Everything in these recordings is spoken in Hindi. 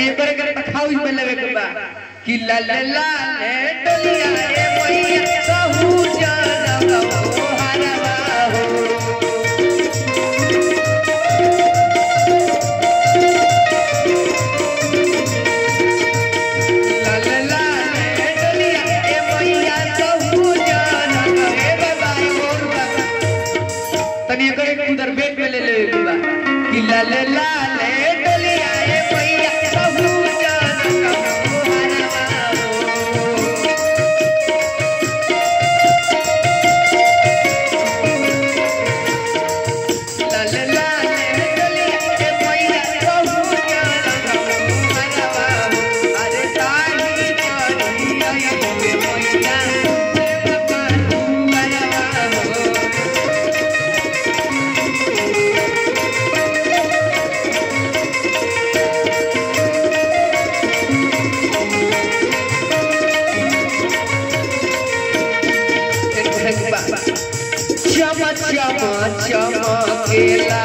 लेबर के पठाउस में लेवे के बा कि लल्ला ने डलिया ए वही कहू जाना बाबू। हरवा हो ले ले बा Ela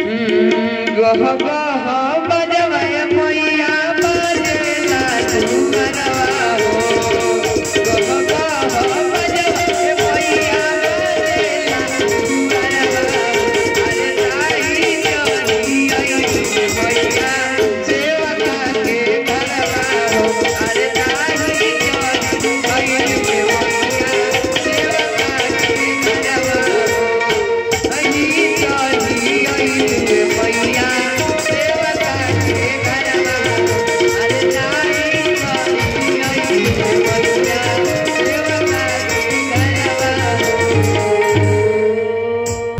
Hmm, Bahaba